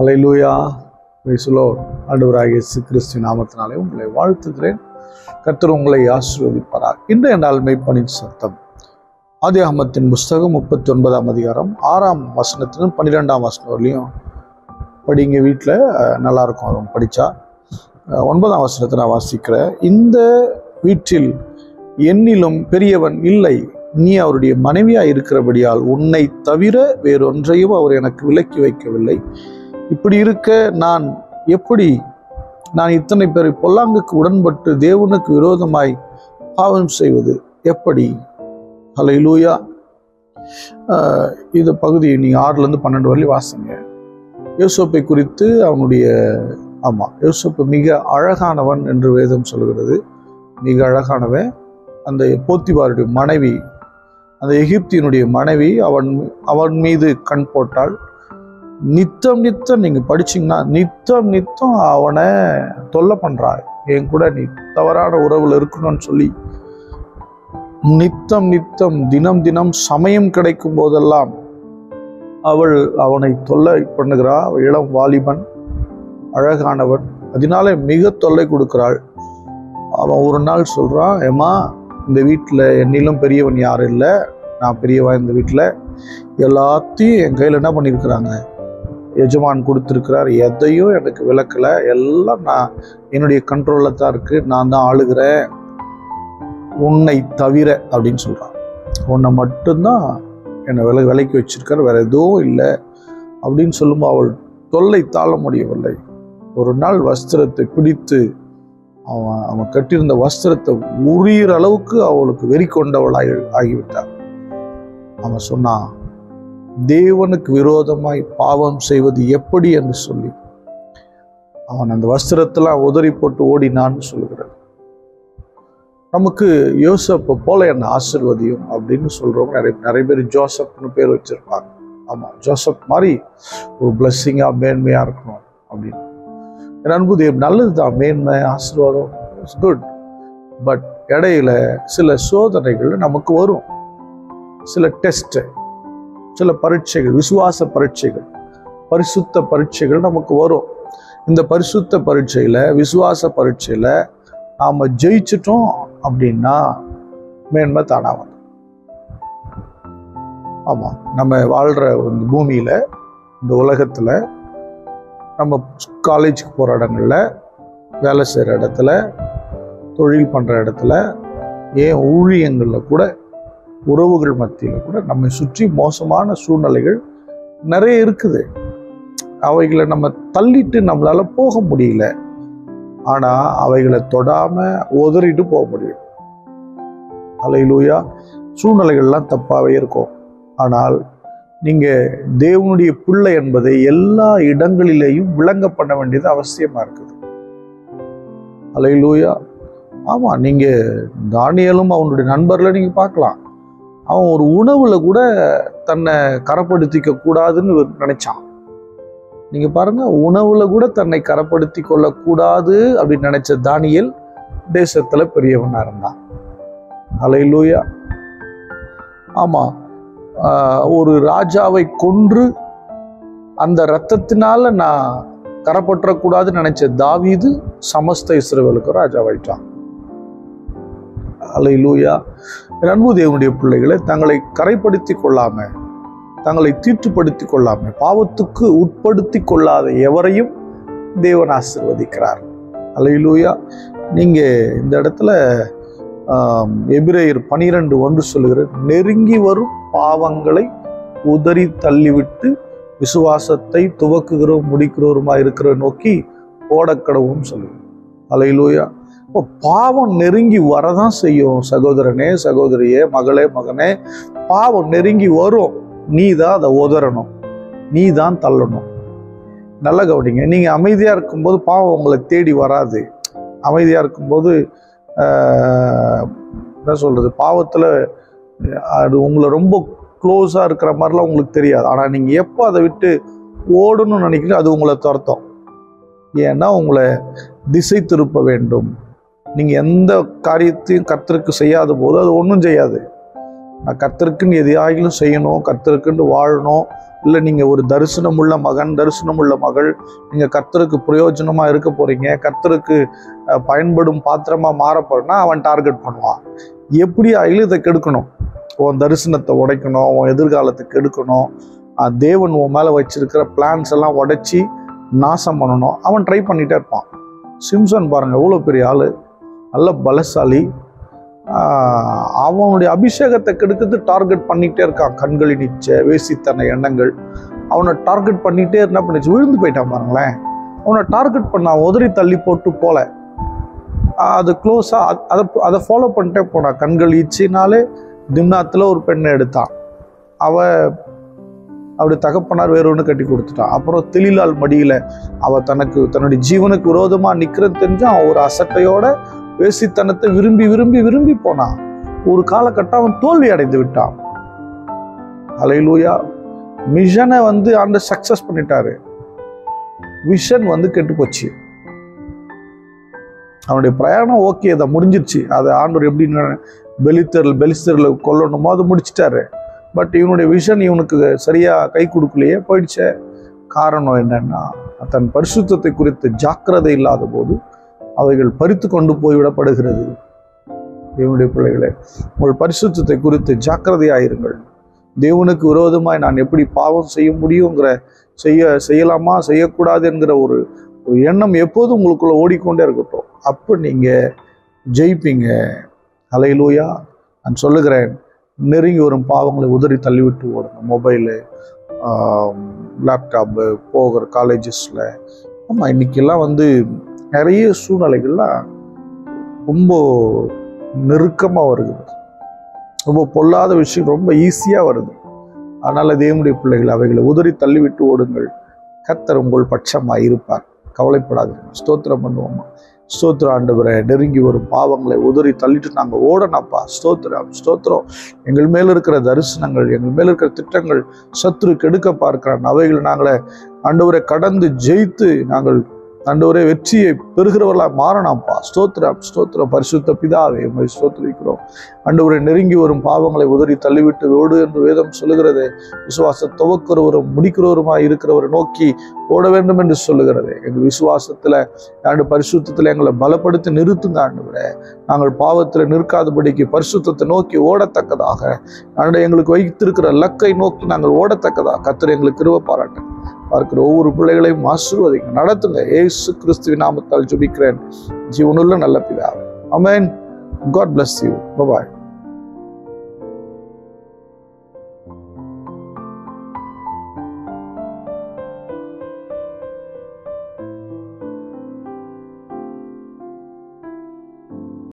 அலை லூயா வயசுலோ ஆண்டவராகிய கிறிஸ்து நாமத்தினாலே உங்களை வாழ்த்துகிறேன். கர்த்தர் உங்களை ஆசீர்வதிப்பாரார் இன்றைய நாள் மெய்ப்பனின் சத்தம். ஆதியாகமத்தின் புஸ்தகம் முப்பத்தி ஒன்பதாம் அதிகாரம் ஆறாம் வசனத்திலும் பன்னிரெண்டாம் வசனம் வரலையும் படிங்க வீட்டில் நல்லா இருக்கும் அவங்க படித்தா. ஒன்பதாம் வசனத்தை நான் வாசிக்கிறேன். இந்த வீட்டில் என்னிலும் பெரியவன் இல்லை. நீ அவருடைய மனைவியாக இருக்கிறபடியால் உன்னை தவிர வேறொன்றையும் அவர் எனக்கு விலக்கி வைக்கவில்லை. இப்படி இருக்க நான் எப்படி? நான் இத்தனை பேரை பொல்லாங்குக்கு உடன்பட்டு தேவனுக்கு விரோதமாய் பாவம் செய்வது எப்படி? ஹலை லூயா இந்த பகுதியை நீ ஆறுலேருந்து பன்னெண்டு வரலையும் வாசிங்க. யோசோப்பை குறித்து அவனுடைய ஆமாம் யோசோப்பு மிக அழகானவன் என்று வேதம் சொல்கிறது. மிக அழகானவன். அந்த போத்திபாருடைய மனைவி அந்த எகிப்தியினுடைய மனைவி அவன் அவன் மீது கண் போட்டாள். நித்தம் நித்தம் நீங்கள் படிச்சிங்கன்னா நித்தம் நித்தம் அவனை தொல்லை பண்ணுறாள் என் கூட நீ தவறான உறவில் இருக்கணும்னு சொல்லி நித்தம் நித்தம் தினம் தினம் சமயம் கிடைக்கும் போதெல்லாம் அவள் அவனை தொல்லை பண்ணுகிறா. இளம் வாலிபன் அழகானவன். அதனால மிக தொல்லை கொடுக்கிறாள். அவன் ஒரு நாள் சொல்கிறான் ஏமா இந்த வீட்டில் என்னிலும் பெரியவன் யாரும் இல்லை. நான் பெரியவன் இந்த வீட்டில் எல்லாத்தையும் என் கையில் என்ன பண்ணியிருக்கிறாங்க? எஜமான் கொடுத்துருக்கிறார். எதையும் எனக்கு விளக்கலை. எல்லாம் நான் என்னுடைய கண்ட்ரோலில் தான் இருக்குது நான் தான் ஆளுகிறேன். உன்னை தவிர அப்படின்னு சொல்கிறான் உன்னை மட்டும்தான் என்னை விலை விலைக்கு வச்சிருக்கார். வேறு எதுவும் இல்லை. அப்படின்னு சொல்லும்போது அவள் தொல்லை தாழ முடியவில்லை. ஒரு நாள் வஸ்திரத்தை பிடித்து அவன் அவன் கட்டியிருந்த வஸ்திரத்தை உரியிற அளவுக்கு அவளுக்கு வெறி கொண்டவள் ஆகி ஆகிவிட்டாள். அவன் சொன்னான் தேவனுக்கு விரோதமாய் பாவம் செய்வது எப்படி என்று சொல்லி. அவன் அந்த வஸ்திரத்தெல்லாம் உதறி போட்டு ஓடினான்னு சொல்லுகிறார் நமக்கு யோசப்பை போல என்ன ஆசிர்வதியும் அப்படின்னு சொல்கிறவங்க நிறைய நிறைய பேர் ஜோசப்னு பேர் வச்சுருப்பாங்க. ஆமாம் ஜோசப் மாதிரி ஒரு பிளஸ்ஸிங்காக மேன்மையாக இருக்கணும் அப்படின்னு. என் அன்பு தேவ் நல்லது தான் மேன்மை ஆசீர்வாதம் இட்ஸ் குட் பட் இடையில சில சோதனைகள் நமக்கு வரும். சில டெஸ்ட்டு சில பரீட்சைகள் விசுவாச பரீட்சைகள் பரிசுத்த பரீட்சைகள் நமக்கு வரும். இந்த பரிசுத்த பரீட்சையில் விசுவாச பரீட்சையில் நாம் ஜெயிச்சிட்டோம் அப்படின்னா மேன்மை தானாக வந்து ஆமாம் நம்ம வாழ்கிற இந்த பூமியில் இந்த உலகத்தில் நம்ம காலேஜுக்கு போகிற இடங்களில் வேலை செய்கிற இடத்துல தொழில் பண்ணுற இடத்துல ஏன் ஊழியங்களில் கூட உறவுகள் மத்தியில் கூட நம்மை சுற்றி மோசமான சூழ்நிலைகள் நிறைய இருக்குது. அவைகளை நம்ம தள்ளிட்டு நம்மளால் போக முடியல. ஆனால் அவைகளை தொடாமல் உதறிட்டு போக முடியும். அலையிலூயா சூழ்நிலைகள்லாம் தப்பாகவே இருக்கும். ஆனால் நீங்கள் தேவனுடைய பிள்ளை என்பதை எல்லா இடங்களிலேயும் விளங்க பண்ண வேண்டியது அவசியமாக இருக்குது. அலையிலூயா ஆமாம் நீங்கள் தானியலும் அவனுடைய நண்பர்களை நீங்கள் பார்க்கலாம். அவன் ஒரு உணவில் கூட தன்னை கரப்படுத்திக்க கூடாதுன்னு நினைச்சான். நீங்க பாருங்க உணவுல கூட தன்னை கரப்படுத்தி கொள்ளக்கூடாது அப்படின்னு நினைச்ச தானியல் தேசத்துல பெரியவனா இருந்தான். அலையிலூயா ஆமா ஒரு ராஜாவை கொன்று அந்த ரத்தத்தினால நான் கரப்பற்றக்கூடாதுன்னு நினைச்ச தாவீது சமஸ்த இஸ்ரேவேலுக்கு ராஜாவாயிட்டான். அலையிலூயா அன்பு தேவனுடைய பிள்ளைகளை தங்களை கரைப்படுத்தி கொள்ளாம தங்களை தீட்டுப்படுத்தி கொள்ளாம பாவத்துக்கு உட்படுத்தி கொள்ளாத எவரையும் தேவன் ஆசிர்வதிக்கிறார். அலையிலூயா நீங்க இந்த இடத்துல எபிரேயர் பனிரெண்டு ஒன்று சொல்லுகிற நெருங்கி வரும் பாவங்களை உதறி தள்ளிவிட்டு விசுவாசத்தை துவக்குகிறோம் முடிக்கிறோருமா இருக்கிற நோக்கி ஓடக்கடவும் சொல்லுவோம் அலையிலூயா இப்போ பாவம் நெருங்கி வரதான் செய்யும் சகோதரனே சகோதரியே மகளே மகனே. பாவம் நெருங்கி வரும். நீ தான் அதை உதறணும். நீ தான் தள்ளணும். நல்ல கவனிங்க. நீங்கள் அமைதியாக இருக்கும்போது பாவம் உங்களை தேடி வராது. அமைதியாக இருக்கும்போது என்ன சொல்கிறது பாவத்தில் அது உங்களை ரொம்ப க்ளோஸாக இருக்கிற மாதிரிலாம் உங்களுக்கு தெரியாது. ஆனால் நீங்கள் எப்போ அதை விட்டு ஓடணும்னு நினைக்கிறீங்க அது உங்களை துரத்தும். ஏன்னா உங்களை திசை திருப்ப வேண்டும். நீங்கள் எந்த காரியத்தையும் கர்த்தருக்கு செய்யாத போது அது ஒன்றும் செய்யாது. நான் கர்த்தருக்குன்னு எதையாகிலும் செய்யணும் கர்த்தருக்குன்னு வாழணும். இல்லை நீங்கள் ஒரு தரிசனம் உள்ள மகன் தரிசனம் உள்ள மகள் நீங்கள் கர்த்தருக்கு பிரயோஜனமாக இருக்க போகிறீங்க கர்த்தருக்கு பயன்படும் பாத்திரமாக மாற போகிறேன்னா அவன் டார்கெட் பண்ணுவான். எப்படி ஆகிலும் இதை கெடுக்கணும். உன் தரிசனத்தை உடைக்கணும் உன் எதிர்காலத்தை கெடுக்கணும் தேவன் உன் மேலே வச்சிருக்கிற பிளான்ஸ் எல்லாம் உடைச்சி நாசம் பண்ணணும். அவன் ட்ரை பண்ணிகிட்டே இருப்பான். சிம்சன் பாருங்கள் எவ்வளோ பெரிய ஆள். நல்ல பலசாலி. அவனுடைய அபிஷேகத்தை கெடுக்கிறது டார்கெட் பண்ணிகிட்டே இருக்கான். கண்களின் இச்சை வேசித்தன எண்ணங்கள். அவனை டார்கெட் பண்ணிகிட்டே என்ன பண்ணிச்சு? விழுந்து போயிட்டான் பாருங்களேன். அவனை டார்கெட் பண்ண உதறி தள்ளி போட்டு போல. அது க்ளோஸாக அதை அதை ஃபாலோ பண்ணிட்டே போனான் கண்கள் இச்சினாலே திம்னாத்தில் ஒரு பெண்ணை எடுத்தான். அவ அப்படி தகப்பனார் வேற ஒன்று கட்டி கொடுத்துட்டான். அப்புறம் தெளிலால் மடியில் அவள் தனக்கு தன்னுடைய ஜீவனுக்கு விரோதமாக நிற்கிறது தெரிஞ்சு அவன் ஒரு அசட்டையோட வேசித்தனத்தை விரும்பி விரும்பி விரும்பி போனான். ஒரு காலகட்டம் அவன் தோல்வி அடைந்து விட்டான். அலையிலூயா மிஷனை வந்து அந்த சக்சஸ் பண்ணிட்டாரு. விஷன் வந்து கெட்டு போச்சு. அவனுடைய பிரயாணம் ஓகே அதை முடிஞ்சிருச்சு. அதை ஆண்டவர் எப்படி பெலித்தரில் பெலிஸ்தரில் கொல்லணுமோ அதை முடிச்சிட்டாரு. பட் இவனுடைய விஷன் இவனுக்கு சரியா கை கொடுக்கலையே போயிடுச்சே. காரணம் என்னன்னா தன் பரிசுத்தத்தை குறித்து ஜாக்கிரதை இல்லாத போது அவைகள் பறித்து கொண்டு போய்விடப்படுகிறது. தேவனுடைய பிள்ளைகளே உங்கள் பரிசுத்தத்தை குறித்து ஜாக்கிரதையாயிருங்கள். தேவனுக்கு விரோதமாய் நான் எப்படி பாவம் செய்ய முடியுங்கிற செய்ய செய்யலாமா செய்யக்கூடாது என்கிற ஒரு ஒரு எண்ணம் எப்போதும் உங்களுக்குள்ள ஓடிக்கொண்டே இருக்கட்டும். அப்போ நீங்கள் ஜெயிப்பீங்க. அலையிலூயா நான் சொல்லுகிறேன் நெருங்கி வரும் பாவங்களை உதறி தள்ளிவிட்டு ஓடுங்க. மொபைலு லேப்டாப்பு போகிற காலேஜஸில் ஆமாம் இன்னைக்கெல்லாம் வந்து நிறைய சூழ்நிலைகள்லாம் ரொம்ப நெருக்கமாக வருகிறது ரொம்ப பொல்லாத விஷயம் ரொம்ப ஈஸியாக வருது. அதனால் தேவனுடைய பிள்ளைகள் அவைகளை உதறி தள்ளிவிட்டு ஓடுங்கள். கத்தர் உங்கள் பட்சமாக இருப்பார். கவலைப்படாதீங்க. ஸ்தோத்திரம் பண்ணுவோமா ஸ்தோத்திரம் ஆண்டவரை நெருங்கி வரும் பாவங்களை உதறி தள்ளிட்டு நாங்கள் ஓடணப்பா ஸ்தோத்திரம் ஸ்தோத்திரம். எங்கள் மேல் இருக்கிற தரிசனங்கள் எங்கள் மேல் இருக்கிற திட்டங்கள் சத்துரு கெடுக்க பார்க்கிறான். அவைகளை நாங்களை ஆண்டவரை கடந்து ஜெயித்து நாங்கள் ஆண்டவரே வெற்றியை பெறுகிறவர்களாக மாறணாம்ப்பா ஸ்தோத்திரம் ஸ்தோத்திரம். பரிசுத்த பிதாவே உண்மை ஸ்தோத்திரிக்கிறோம். ஆண்டவரை நெருங்கி வரும் பாவங்களை உதறி தள்ளிவிட்டு ஓடு என்று வேதம் சொல்லுகிறது. விசுவாச துவக்கிறவரும் முடிக்கிறவருமாய் இருக்கிறவரை நோக்கி ஓட வேண்டும் என்று சொல்லுகிறது. எங்கள் விசுவாசத்தில் ஆண்டு பரிசுத்தத்தில் எங்களை பலப்படுத்தி நிறுத்துங்க ஆண்டவரே. நாங்கள் பாவத்தில் நிற்காதபடிக்கு பரிசுத்தத்தை நோக்கி ஓடத்தக்கதாக ஆண்டு எங்களுக்கு வைத்திருக்கிற லக்கை நோக்கி நாங்கள் ஓடத்தக்கதாக கத்திர எங்களுக்கு கிருவ பாராட்டு பார்க்கிற ஒவ்வொரு பிள்ளைகளையும் ஆசீர்வதிங்க நடத்துங்க. ஏசு கிறிஸ்துவின் நாமத்தால் ஜுபிக்கிறேன். ஜீவனுள்ள நல்ல பிதாவே. Amen God bless you bye